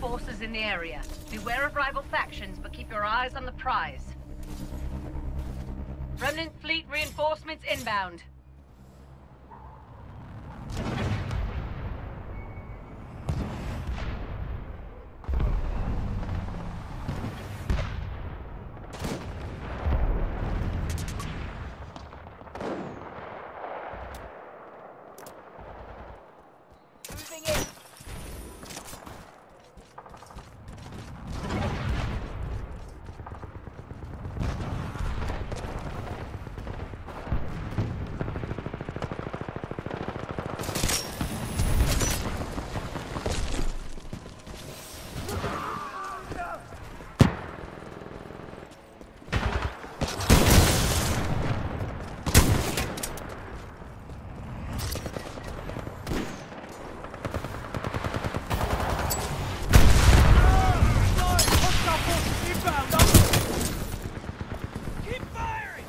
forces in the area. Beware of rival factions, but keep your eyes on the prize. Remnant fleet reinforcements inbound. Moving in. Keep firing!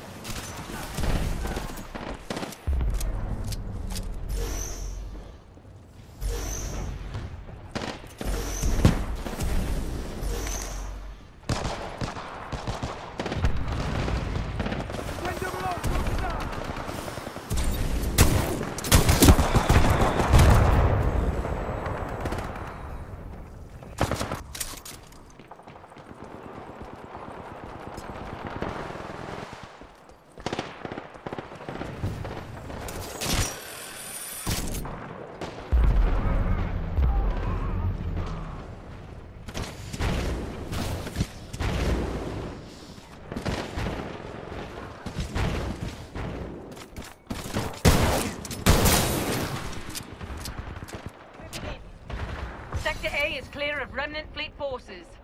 Sector A is clear remnant fleet forces.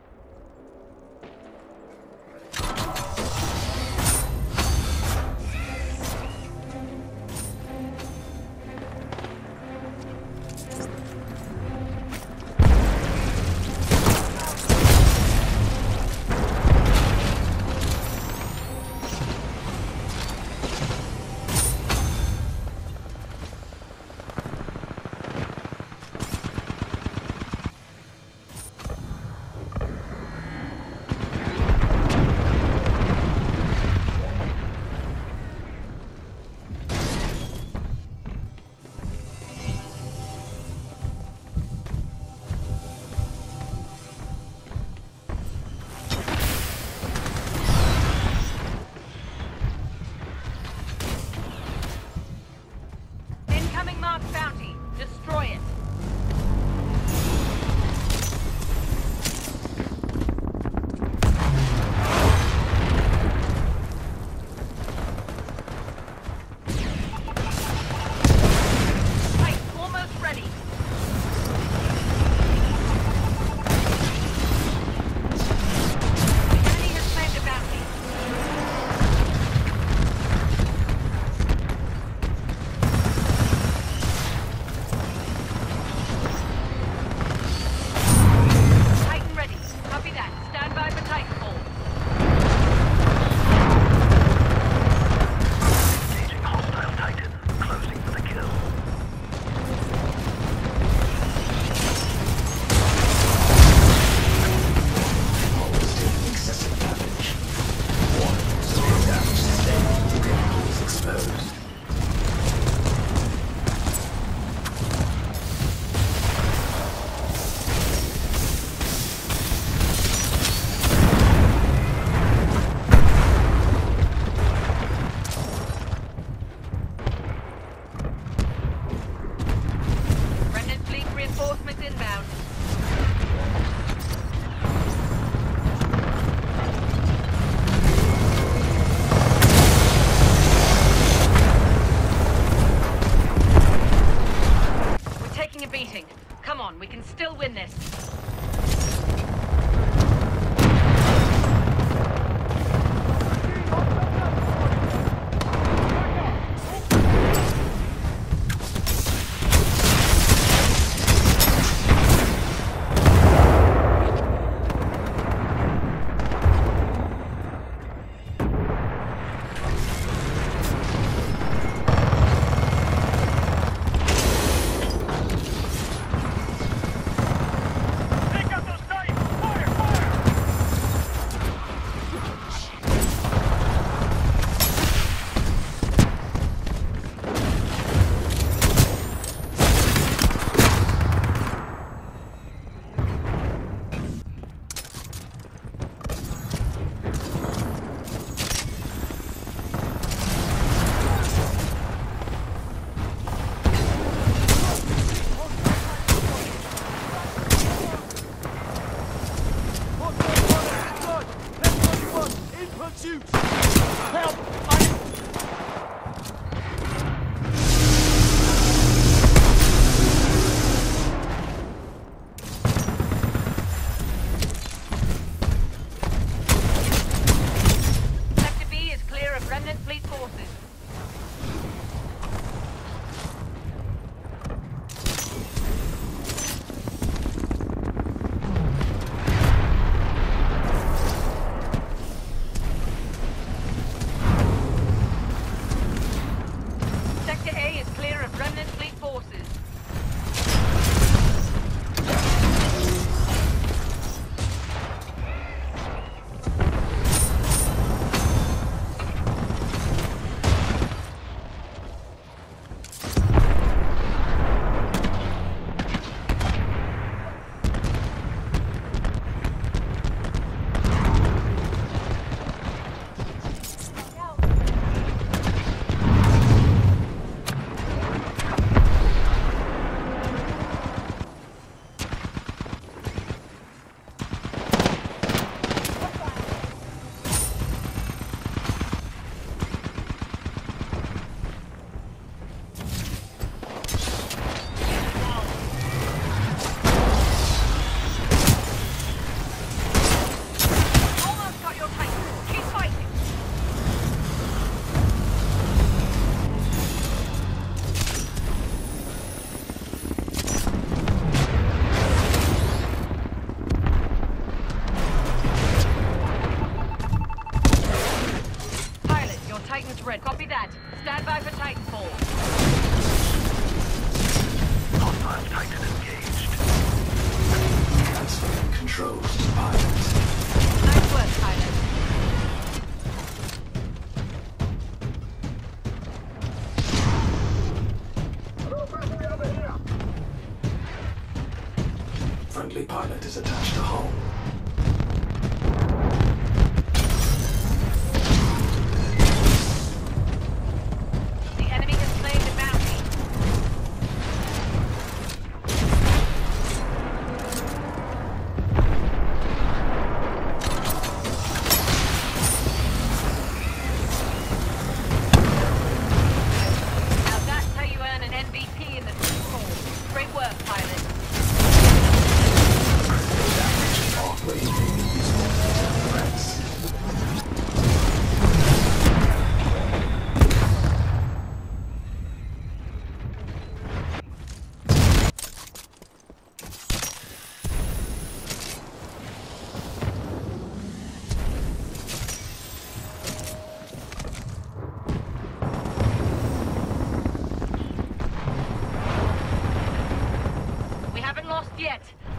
Pilot is attached to hull.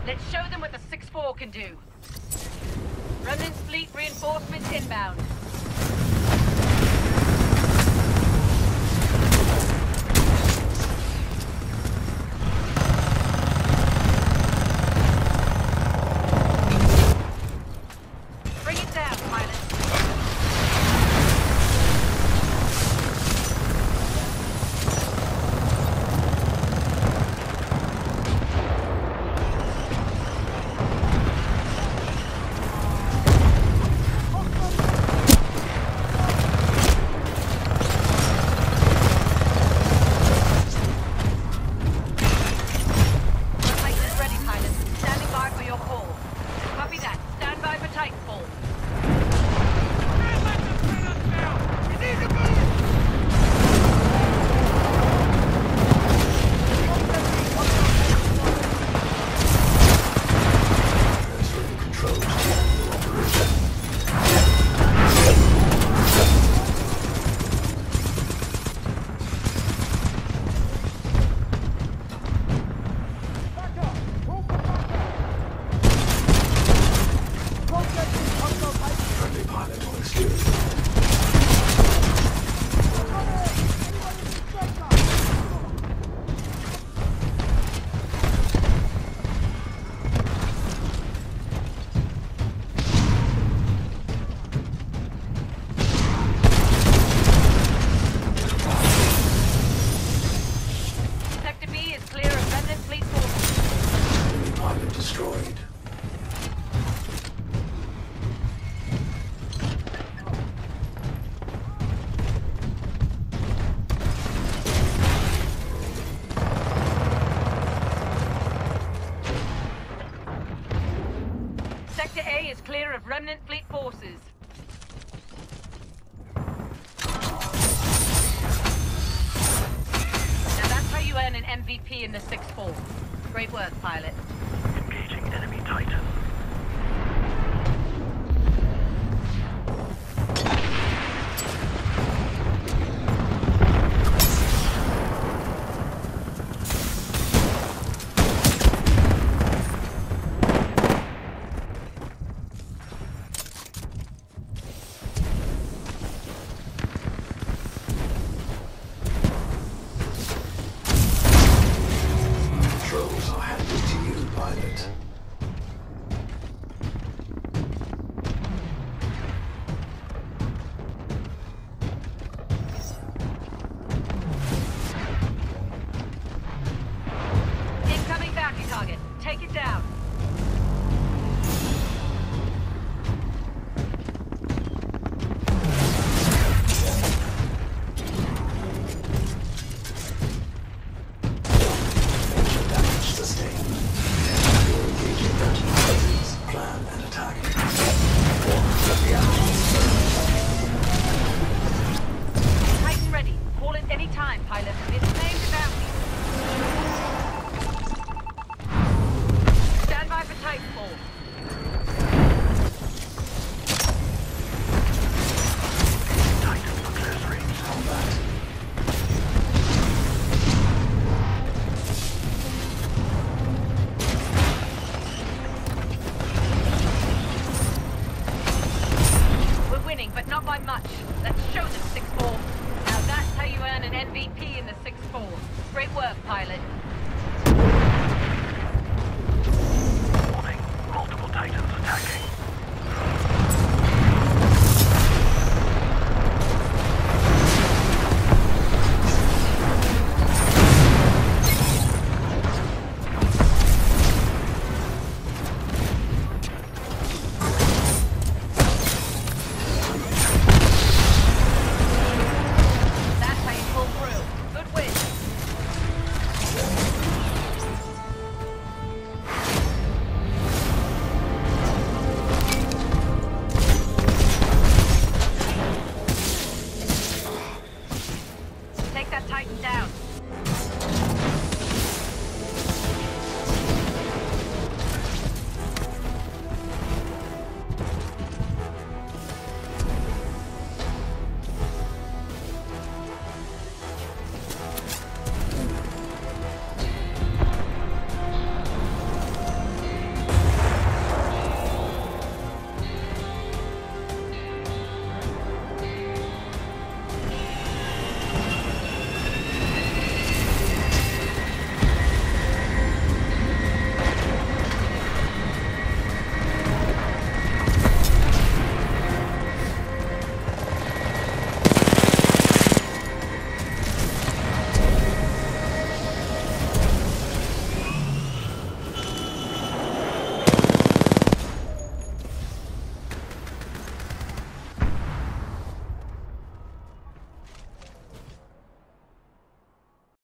Let's show them what the 6-4 can do. Remnant's fleet reinforcements inbound. Remnant Fleet forces. Now that's how you earn an MVP in the 6-4. Great work, pilot. Engaging enemy Titan. Pilot. MVP in the 6-4. Great work, pilot.